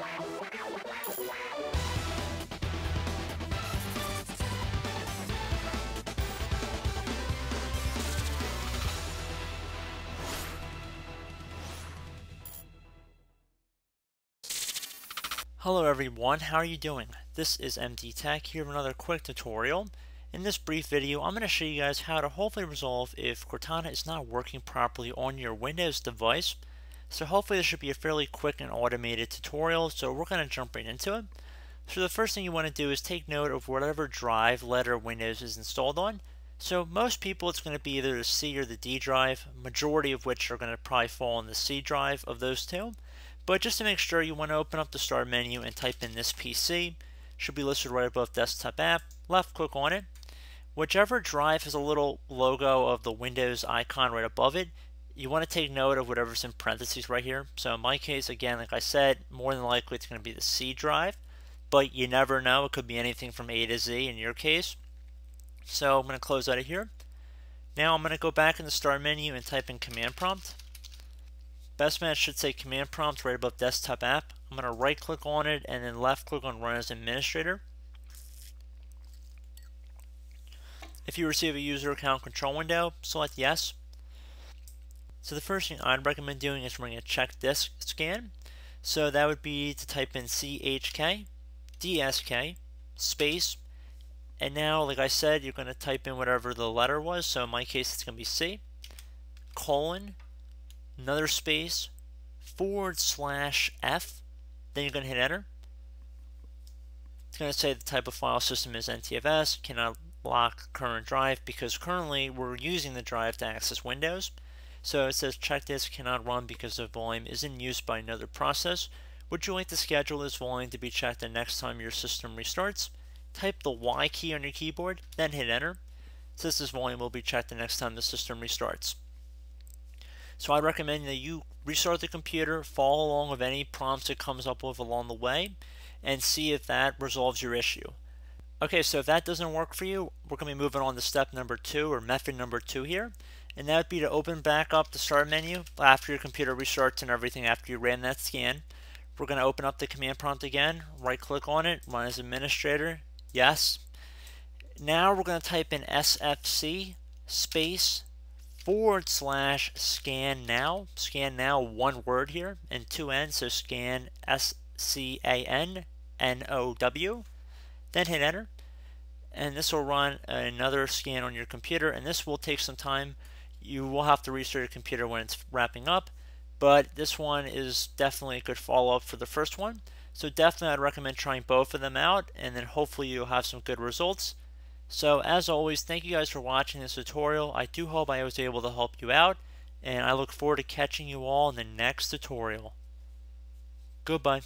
Hello everyone, how are you doing? This is MD Tech here with another quick tutorial. In this brief video, I'm going to show you guys how to hopefully resolve if Cortana is not working properly on your Windows device. So hopefully this should be a fairly quick and automated tutorial, so we're going to jump right into it. So the first thing you want to do is take note of whatever drive letter Windows is installed on. So most people it's going to be either the C or the D drive, majority of which are going to probably fall in the C drive of those two. But just to make sure, you want to open up the start menu and type in this PC. Should be listed right above desktop app. Left click on it. Whichever drive has a little logo of the Windows icon right above it, you want to take note of whatever's in parentheses right here. So in my case, again, like I said, more than likely it's going to be the C drive, but you never know. It could be anything from A to Z in your case. So I'm going to close out of here. Now I'm going to go back in the start menu and type in command prompt. Best match should say command prompt right above desktop app. I'm going to right click on it and then left click on run as administrator. If you receive a user account control window, select yes. So the first thing I'd recommend doing is running a check disk scan. So that would be to type in CHK, DSK, space, and now, like I said, you're going to type in whatever the letter was. So in my case, it's going to be C, colon, another space, forward slash F, then you're going to hit enter. It's going to say the type of file system is NTFS, cannot lock current drive because currently we're using the drive to access Windows. So it says check disk cannot run because the volume is in use by another process. Would you like to schedule this volume to be checked the next time your system restarts? Type the Y key on your keyboard, then hit enter. Since this volume will be checked the next time the system restarts. So I recommend that you restart the computer, follow along with any prompts it comes up with along the way, and see if that resolves your issue. Okay, so if that doesn't work for you, we're going to be moving on to step number two, or method number two here. And that would be to open back up the start menu after your computer restarts and everything after you ran that scan. We're going to open up the command prompt again, right click on it, run as administrator, yes. Now we're going to type in SFC space forward slash scan now. Scan now, one word here, and two N, so scan S C A N N O W. Then hit enter, and this will run another scan on your computer, and this will take some time. You will have to restart your computer when it's wrapping up, but this one is definitely a good follow up for the first one. So definitely I'd recommend trying both of them out, and then hopefully you'll have some good results. So as always, thank you guys for watching this tutorial. I do hope I was able to help you out, and I look forward to catching you all in the next tutorial. Goodbye.